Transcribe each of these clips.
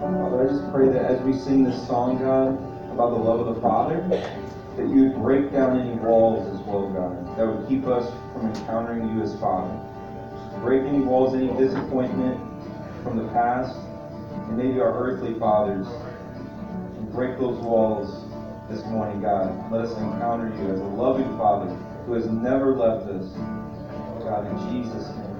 Father, I just pray that as we sing this song, God, about the love of the Father, that you would break down any walls as well, God, that would keep us from encountering you as Father. Break any walls, any disappointment from the past, and maybe our earthly fathers. And break those walls this morning, God. Let us encounter you as a loving Father who has never left us. God, in Jesus' name.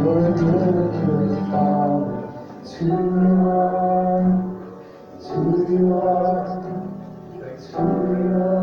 It's who you are. Who you are. Who you are.